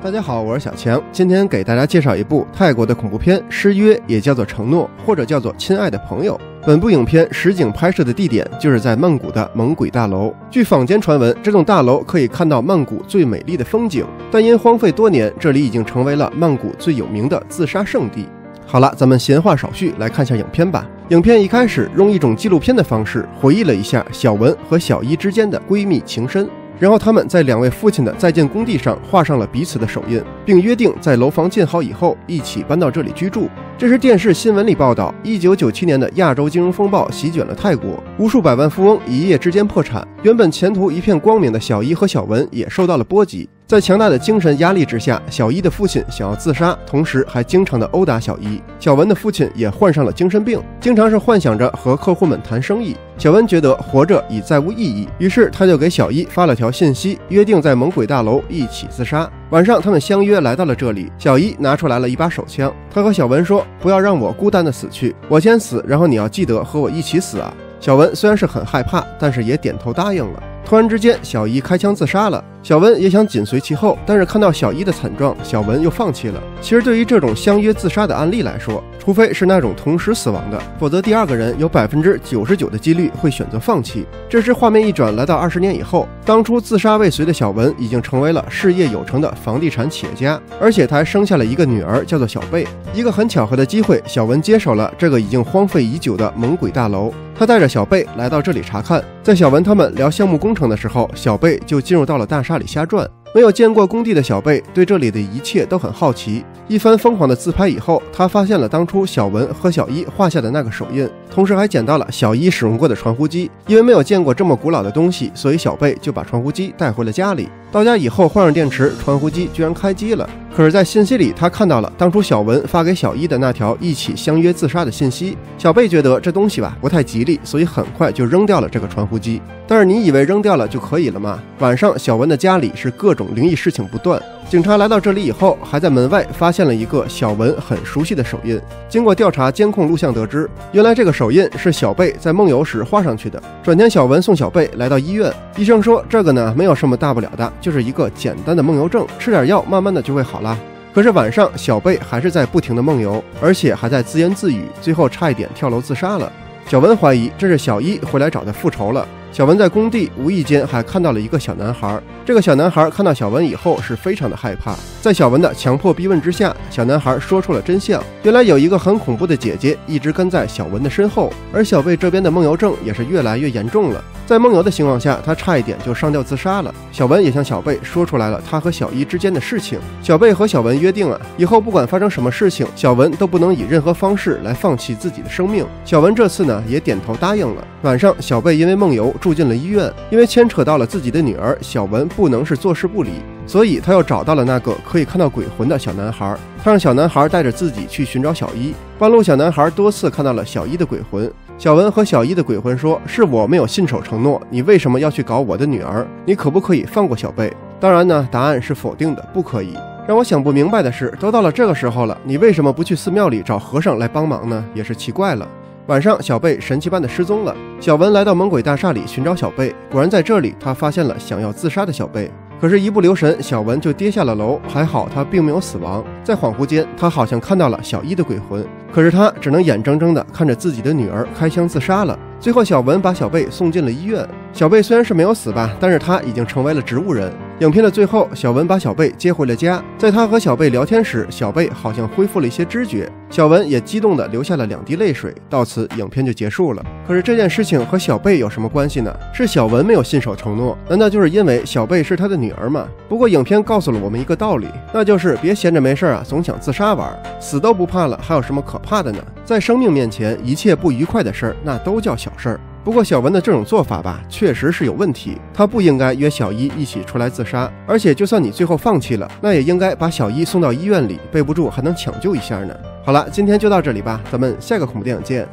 大家好，我是小强，今天给大家介绍一部泰国的恐怖片《失约》，也叫做《承诺》，或者叫做《亲爱的朋友》。本部影片实景拍摄的地点就是在曼谷的猛鬼大楼。据坊间传闻，这栋大楼可以看到曼谷最美丽的风景，但因荒废多年，这里已经成为了曼谷最有名的自杀圣地。好了，咱们闲话少叙，来看下影片吧。影片一开始用一种纪录片的方式回忆了一下小文和小伊之间的闺蜜情深。然后他们在两位父亲的在建工地上画上了彼此的手印，并约定在楼房建好以后一起搬到这里居住。这是电视新闻里报道：一九九七年的亚洲金融风暴席卷了泰国，无数百万富翁一夜之间破产，原本前途一片光明的小伊和小文也受到了波及。在强大的精神压力之下，小伊的父亲想要自杀，同时还经常的殴打小伊。小文的父亲也患上了精神病，经常是幻想着和客户们谈生意。小文觉得活着已再无意义，于是他就给小伊发了条信息，约定在猛鬼大楼一起自杀。晚上，他们相约来到了这里。小伊拿出来了一把手枪，他和小文说：“不要让我孤单的死去，我先死，然后你要记得和我一起死啊。”小文虽然是很害怕，但是也点头答应了。突然之间，小伊开枪自杀了。小文也想紧随其后，但是看到小伊的惨状，小文又放弃了。其实，对于这种相约自杀的案例来说，除非是那种同时死亡的，否则第二个人有百分之九十九的几率会选择放弃。这时，画面一转，来到二十年以后，当初自杀未遂的小文已经成为了事业有成的房地产企业家，而且他还生下了一个女儿，叫做小贝。一个很巧合的机会，小文接手了这个已经荒废已久的猛鬼大楼。他带着小贝来到这里查看，在小文他们聊项目工程的时候，小贝就进入到了大厦里瞎转。没有见过工地的小贝对这里的一切都很好奇。一番疯狂的自拍以后，他发现了当初小文和小伊画下的那个手印，同时还捡到了小伊使用过的传呼机。因为没有见过这么古老的东西，所以小贝就把传呼机带回了家里。到家以后换上电池，传呼机居然开机了。可是，在信息里，他看到了当初小文发给小伊的那条一起相约自杀的信息。小贝觉得这东西吧不太吉利，所以很快就扔掉了这个传呼机。但是你以为扔掉了就可以了吗？晚上，小文的家里是各种灵异事情不断。警察来到这里以后，还在门外发现了一个小文很熟悉的手印。经过调查监控录像，得知原来这个手印是小贝在梦游时画上去的。转天，小文送小贝来到医院，医生说这个呢没有什么大不了的，就是一个简单的梦游症，吃点药慢慢的就会好了。可是晚上，小贝还是在不停的梦游，而且还在自言自语，最后差一点跳楼自杀了。小文怀疑这是小一回来找他复仇了。小文在工地无意间还看到了一个小男孩。这个小男孩看到小文以后是非常的害怕，在小文的强迫逼问之下，小男孩说出了真相。原来有一个很恐怖的姐姐一直跟在小文的身后，而小贝这边的梦游症也是越来越严重了。在梦游的情况下，他差一点就上吊自杀了。小文也向小贝说出来了他和小伊之间的事情。小贝和小文约定啊，以后不管发生什么事情，小文都不能以任何方式来放弃自己的生命。小文这次呢也点头答应了。晚上，小贝因为梦游住进了医院，因为牵扯到了自己的女儿，小文不能是坐视不理。所以他又找到了那个可以看到鬼魂的小男孩，他让小男孩带着自己去寻找小一。半路，小男孩多次看到了小一的鬼魂。小文和小一的鬼魂说：“是我没有信守承诺，你为什么要去搞我的女儿？你可不可以放过小贝？”当然呢，答案是否定的，不可以。让我想不明白的是，都到了这个时候了，你为什么不去寺庙里找和尚来帮忙呢？也是奇怪了。晚上，小贝神奇般的失踪了。小文来到猛鬼大厦里寻找小贝，果然在这里，他发现了想要自杀的小贝。可是，一不留神，小文就跌下了楼。还好，他并没有死亡。在恍惚间，他好像看到了小一的鬼魂。可是，他只能眼睁睁地看着自己的女儿开枪自杀了。最后，小文把小贝送进了医院。小贝虽然是没有死吧，但是他已经成为了植物人。影片的最后，小文把小贝接回了家。在他和小贝聊天时，小贝好像恢复了一些知觉。小文也激动地流下了两滴泪水。到此，影片就结束了。可是这件事情和小贝有什么关系呢？是小文没有信守承诺？难道就是因为小贝是他的女儿吗？不过，影片告诉了我们一个道理，那就是别闲着没事啊，总想自杀玩，死都不怕了，还有什么可怕的呢？在生命面前，一切不愉快的事儿，那都叫小事儿。不过小文的这种做法吧，确实是有问题。他不应该约小伊一起出来自杀，而且就算你最后放弃了，那也应该把小伊送到医院里，备不住还能抢救一下呢。好了，今天就到这里吧，咱们下个恐怖电影见。